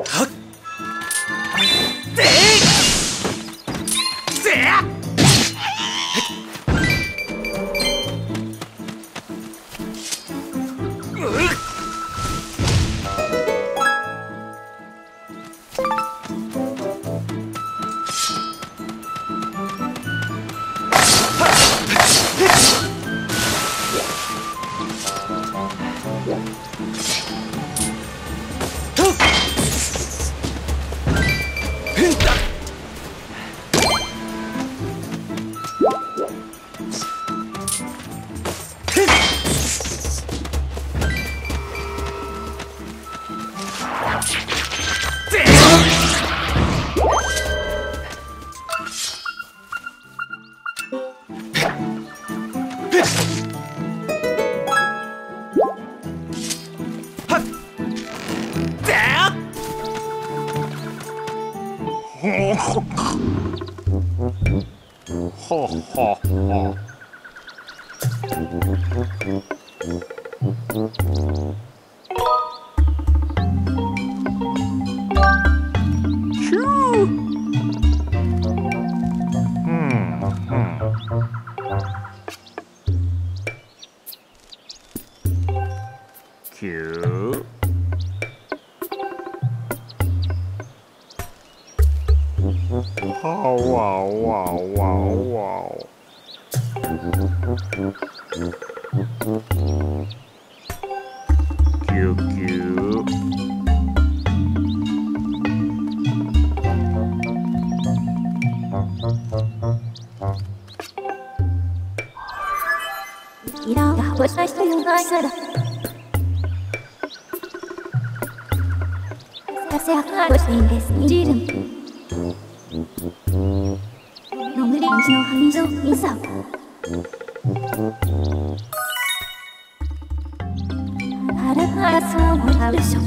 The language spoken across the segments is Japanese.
はっほうほう。色が欲した人の愛さだ。汗はかしいんです。にじる。のむりんちの繁盛にさあらあらそうもあるでしょ。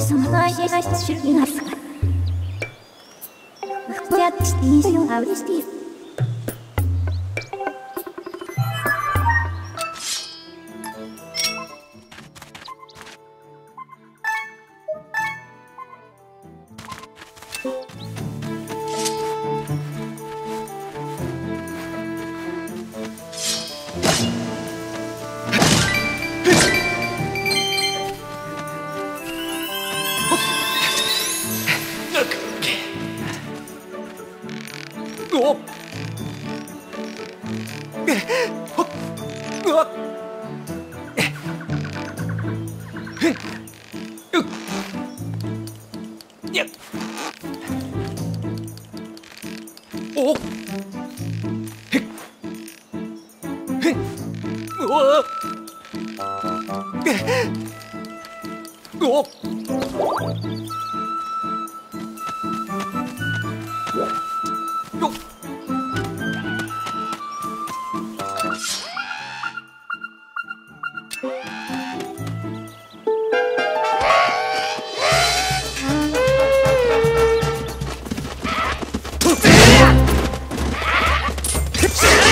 その愛が一種類がすかふやってしていいよあうして Shit!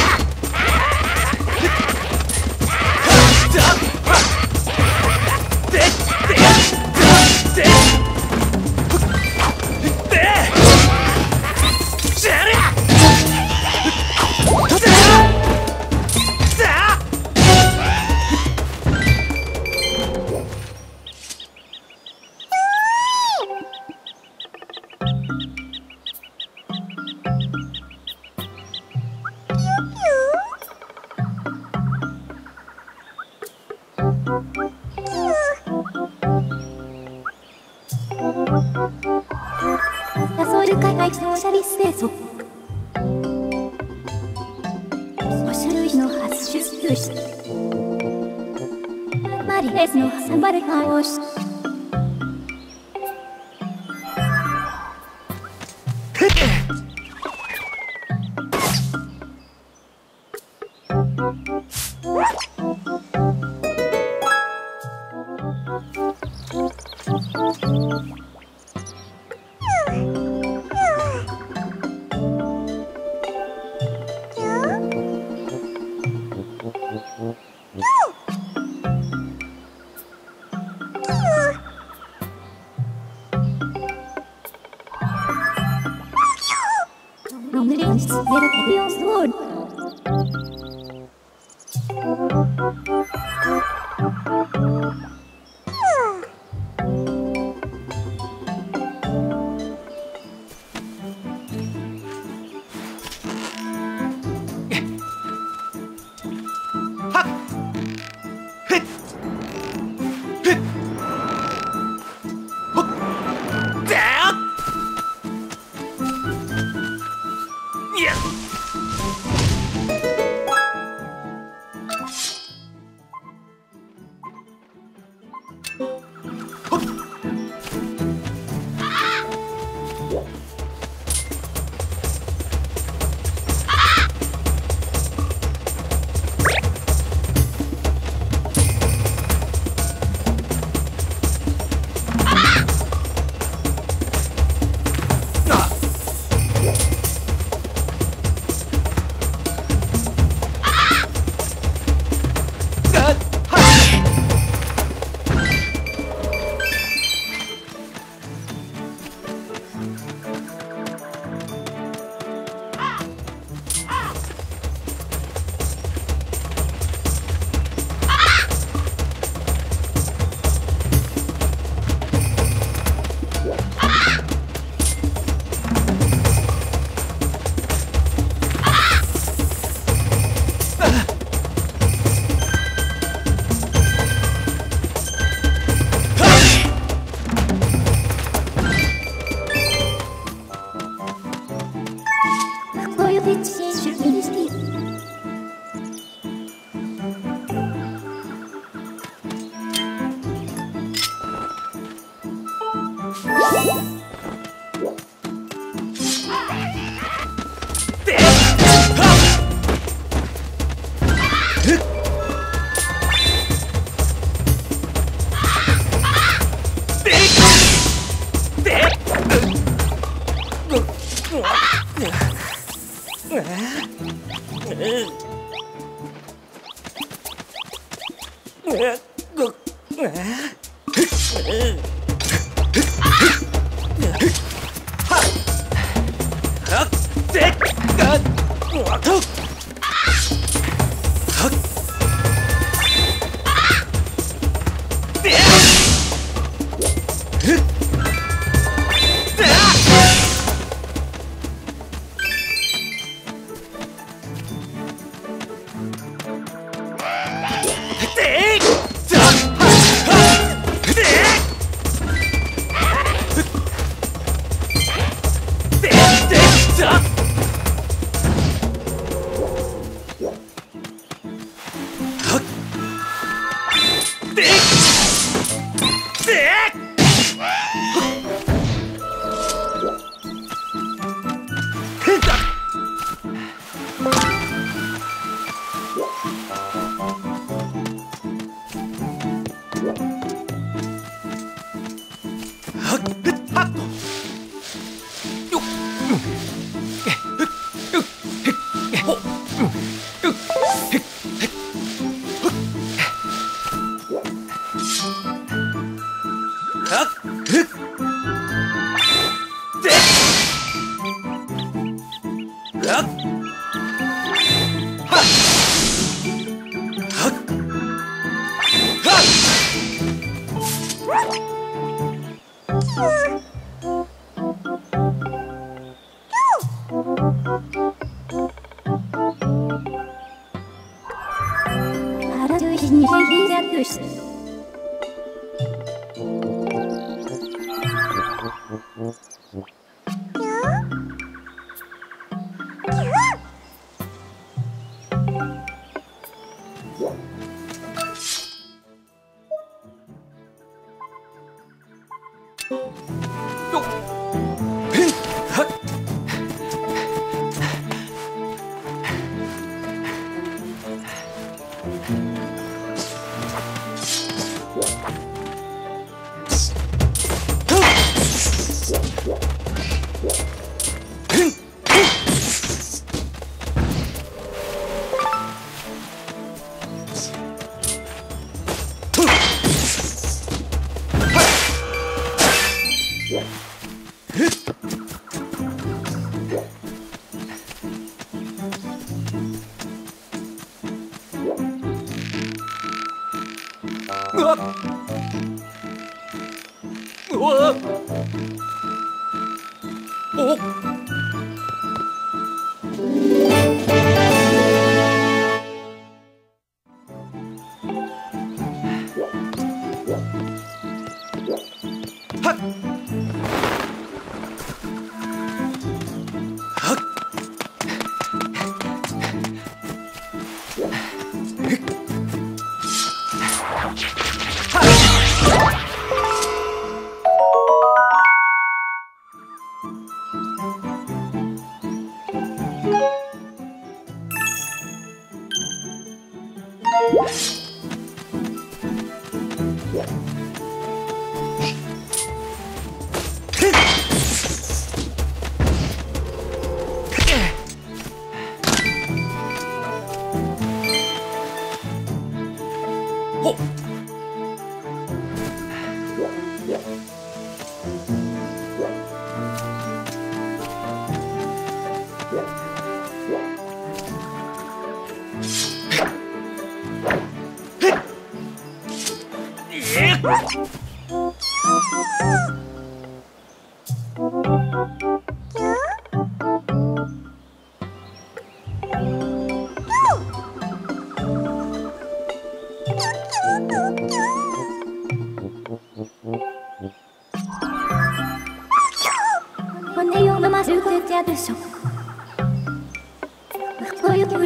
は原中心我。广。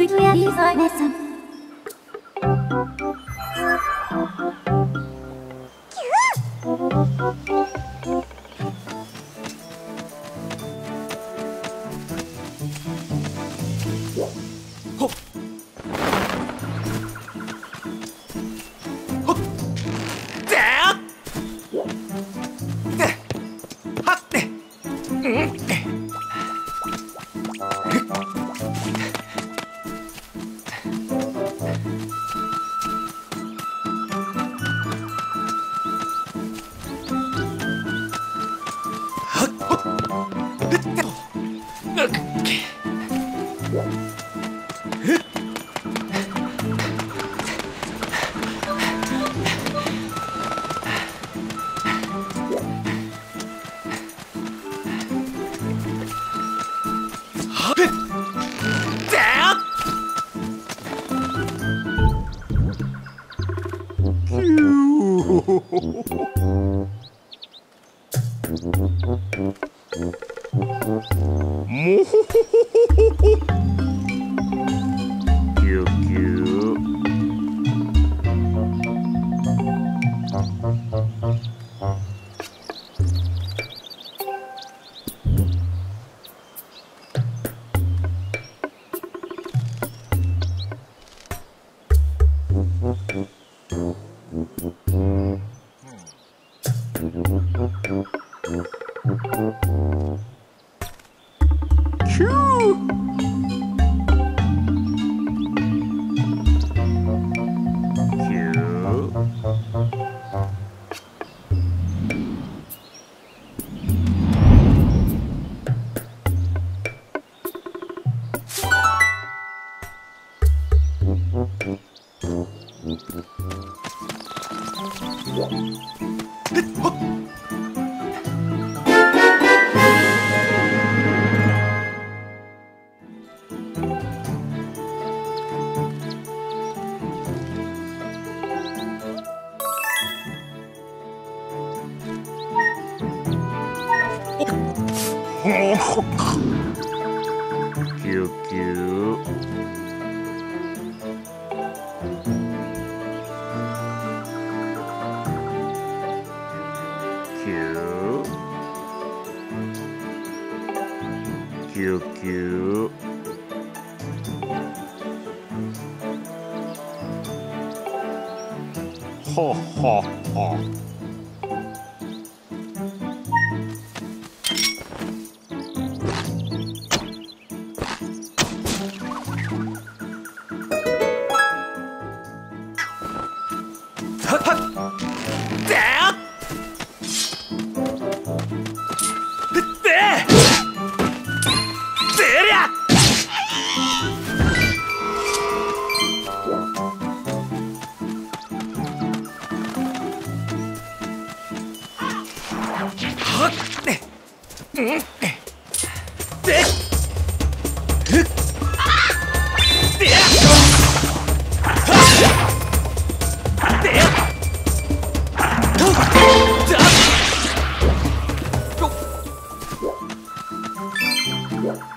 渋谷リーサーさん哈哈哈 Yeah.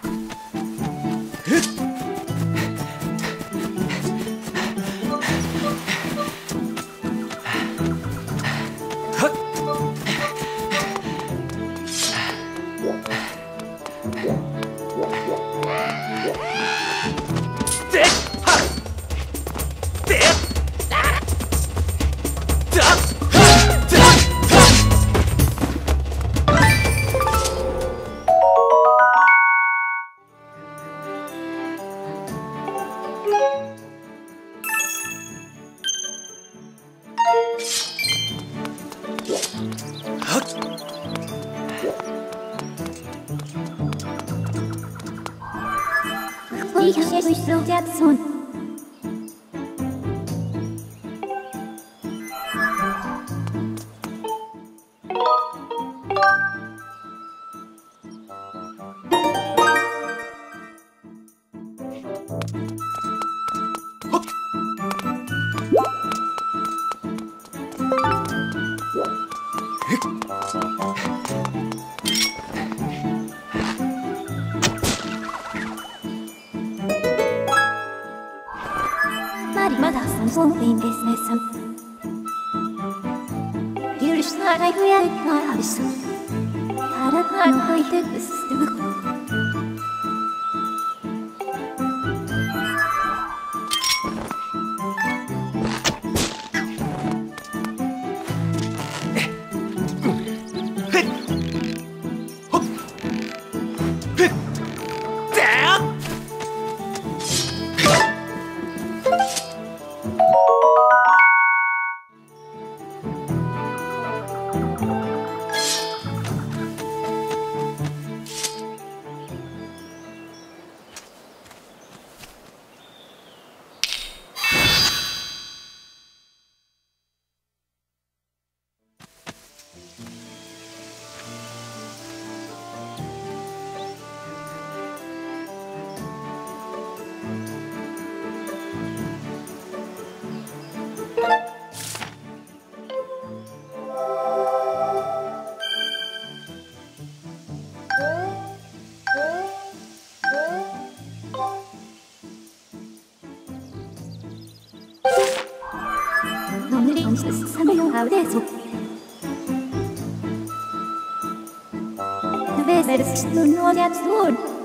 That's. No, that's good.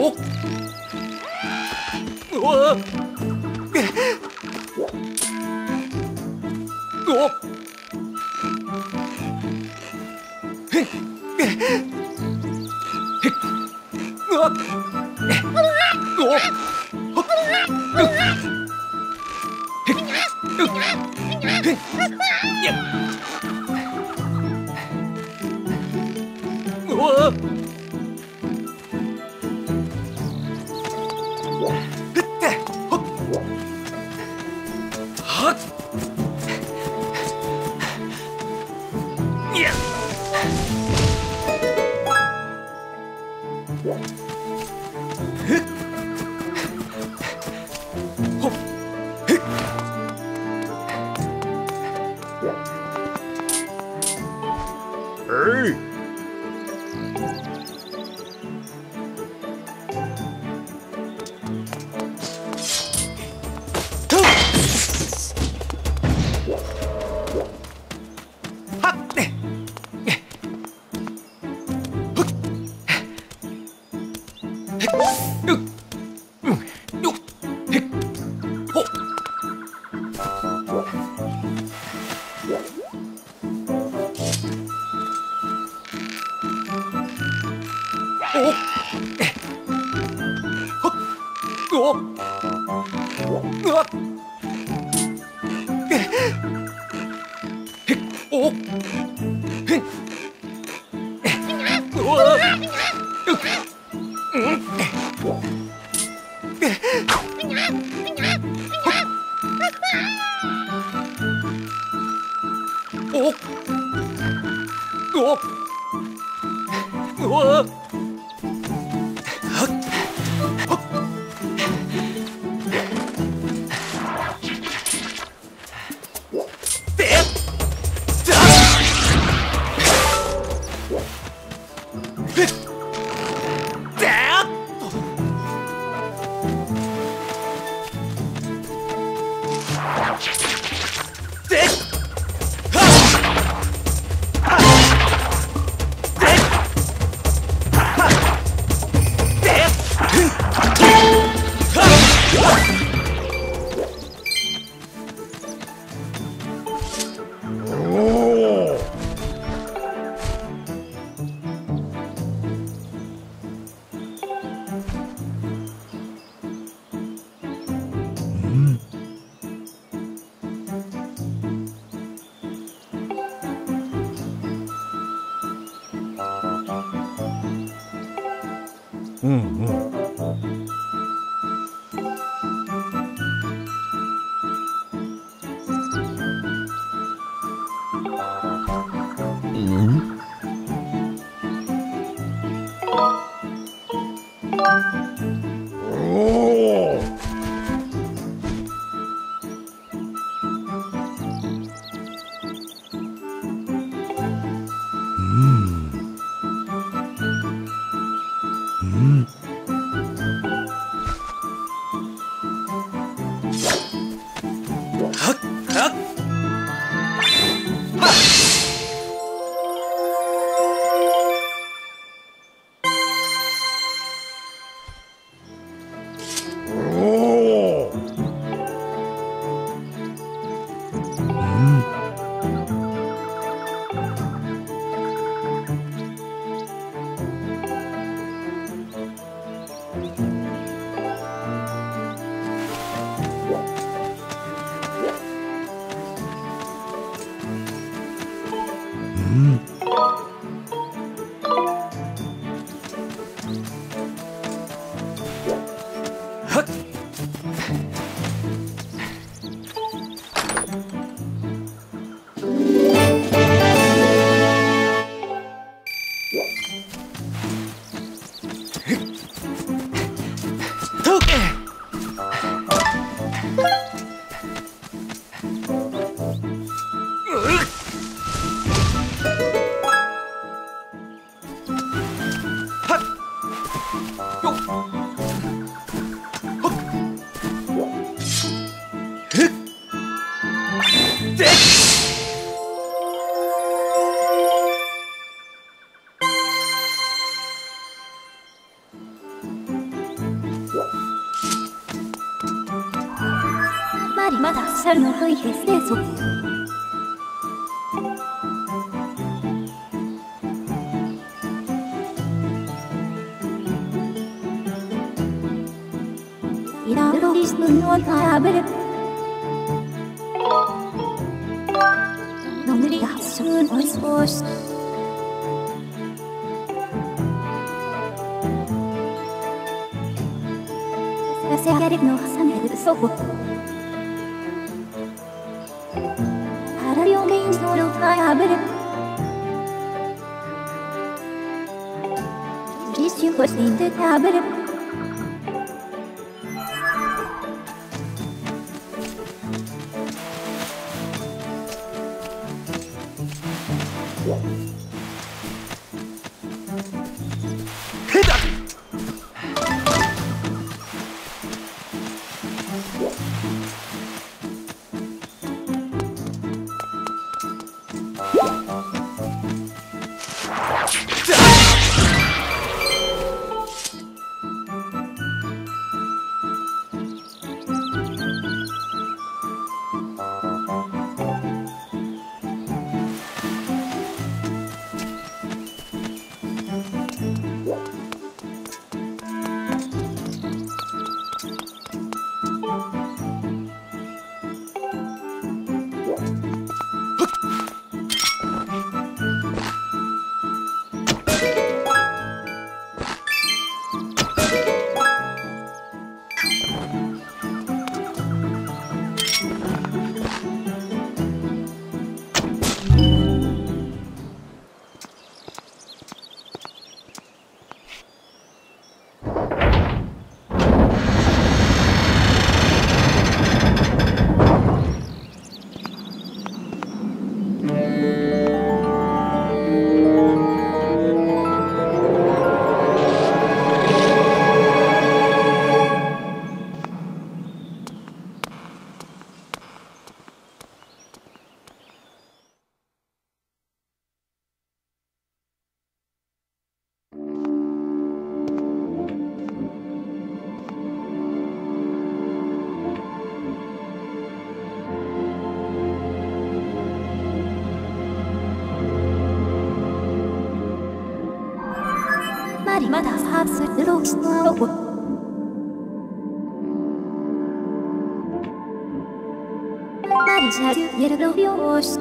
哦啊啊 Hey! おっ。おうわうんうん。そっ彩りスプーンを食べる。のむりがスプーせのるそこんその食べる実習 life's a little slow. Nobody's had you yet, I yours.